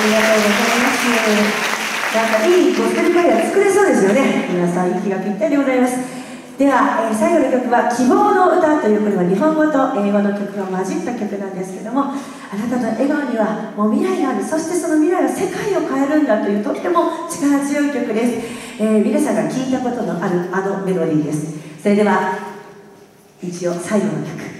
りがとうございます。なんかいいゴスペルカリア作れそうですよね皆さん息がぴったりでございます。では、えー、最後の曲は「希望の歌」というこれは日本語と英語の曲が混じった曲なんですけどもあなたの笑顔にはもう未来がある。そしてその未来は世界を変えるんだというとっても力強い曲です、えー、皆さんが聴いたことのあるあのメロディーです。それでは一応最後の曲。